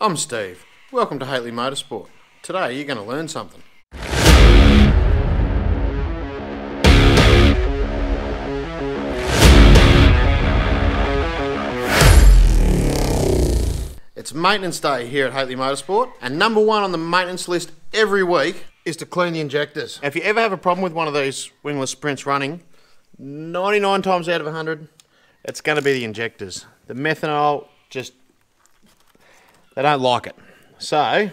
I'm Steve. Welcome to Hateley Motorsport. Today you're going to learn something. It's maintenance day here at Hateley Motorsport, and number one on the maintenance list every week is to clean the injectors. If you ever have a problem with one of these wingless sprints running, 99 times out of 100, it's going to be the injectors. The methanol just, they don't like it. So,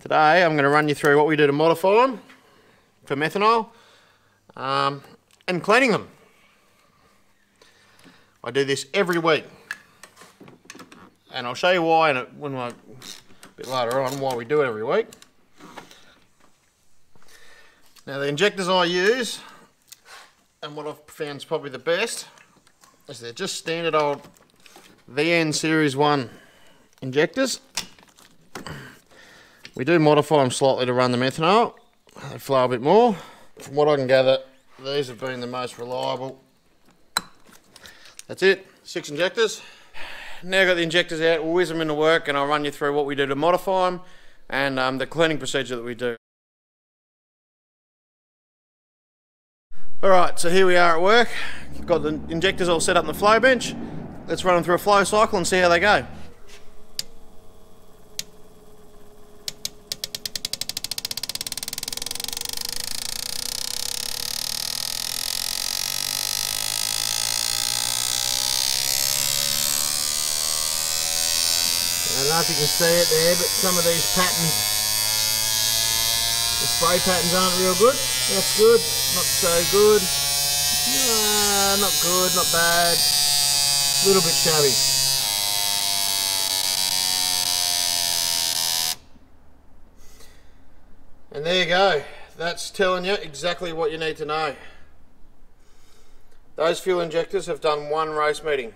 today I'm going to run you through what we do to modify them for methanol um, and cleaning them. I do this every week. And I'll show you why in a, when bit later on why we do it every week. Now the injectors I use and what I've found is probably the best is they're just standard old VN Series 1 injectors. We do modify them slightly to run the methanol. They flow a bit more. From what I can gather, these have been the most reliable. That's it, six injectors. Now I've got the injectors out, we'll whiz them into work and I'll run you through what we do to modify them and um, the cleaning procedure that we do. Alright, so here we are at work. Got the injectors all set up in the flow bench. Let's run them through a flow cycle and see how they go. I don't know if you can see it there, but some of these patterns, the spray patterns aren't real good. That's good, not so good. Not good, not bad. A little bit shabby. And there you go. That's telling you exactly what you need to know. Those fuel injectors have done one race meeting.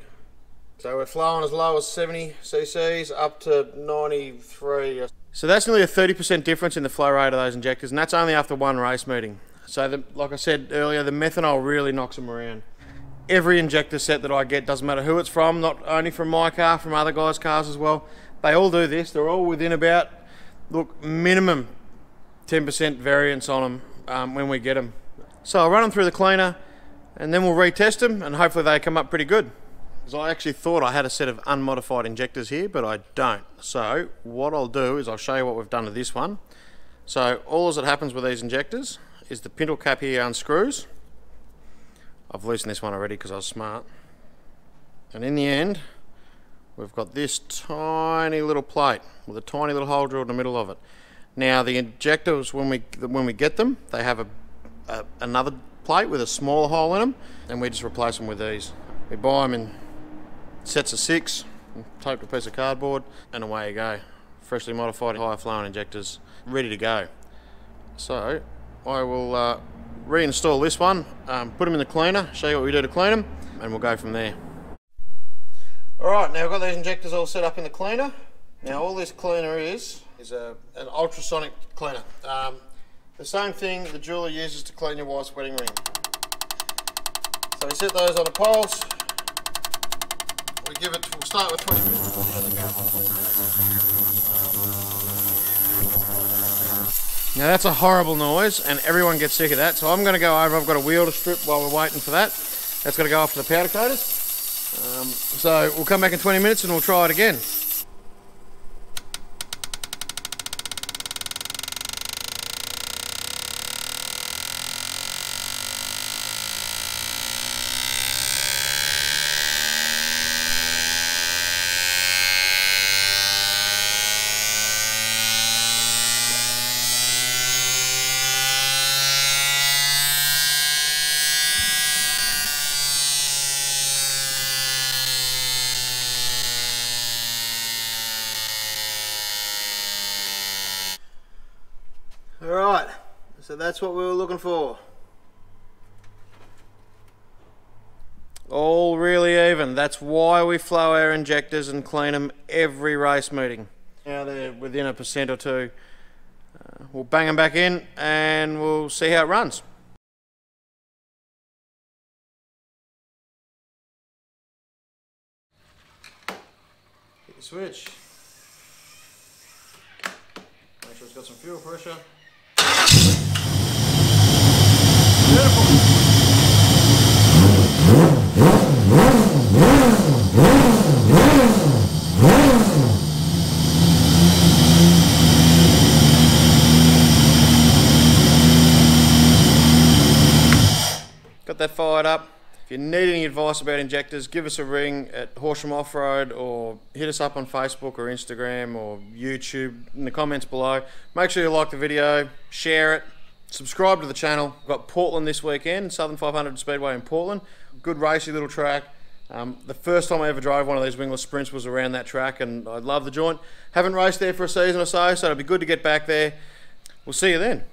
So we're flowing as low as 70 cc's up to 93. So that's nearly a 30% difference in the flow rate of those injectors, and that's only after one race meeting. So, the, like I said earlier, the methanol really knocks them around. Every injector set that I get, doesn't matter who it's from, not only from my car, from other guys' cars as well, they all do this. They're all within about, look, minimum 10% variance on them um, when we get them. So I'll run them through the cleaner, and then we'll retest them, and hopefully they come up pretty good. Because I actually thought I had a set of unmodified injectors here, but I don't. So what I'll do is I'll show you what we've done to this one. So all that happens with these injectors is the pintle cap here unscrews. I've loosened this one already because I was smart. And in the end, we've got this tiny little plate with a tiny little hole drilled in the middle of it. Now the injectors, when we when we get them, they have a, a another plate with a smaller hole in them, and we just replace them with these. We buy them in sets of six, taped a piece of cardboard, and away you go. Freshly modified higher flowing injectors, ready to go. So I will uh, reinstall this one, um, put them in the cleaner, show you what we do to clean them, and we'll go from there. Alright, now I've got these injectors all set up in the cleaner. Now all this cleaner is, is a, an ultrasonic cleaner. Um, the same thing the jeweler uses to clean your wife's wedding ring. So we set those on a pulse. We give it, we'll start with 20 minutes. Now that's a horrible noise and everyone gets sick of that. So I'm going to go over, I've got a wheel to strip while we're waiting for that. That's gonna go off to the powder coaters. Um, so we'll come back in 20 minutes and we'll try it again. Alright, so that's what we were looking for. All really even. That's why we flow our injectors and clean them every race meeting. Now they're within a percent or two. Uh, we'll bang them back in and we'll see how it runs. Hit the switch. Make sure it's got some fuel pressure. Got that fired up. If you need any advice about injectors, give us a ring at Horsham Off-Road or hit us up on Facebook or Instagram or YouTube in the comments below. Make sure you like the video, share it, subscribe to the channel. We've got Portland this weekend, Southern 500 Speedway in Portland. Good racy little track. Um, the first time I ever drove one of these wingless sprints was around that track and I love the joint. Haven't raced there for a season or so, so it'll be good to get back there. We'll see you then.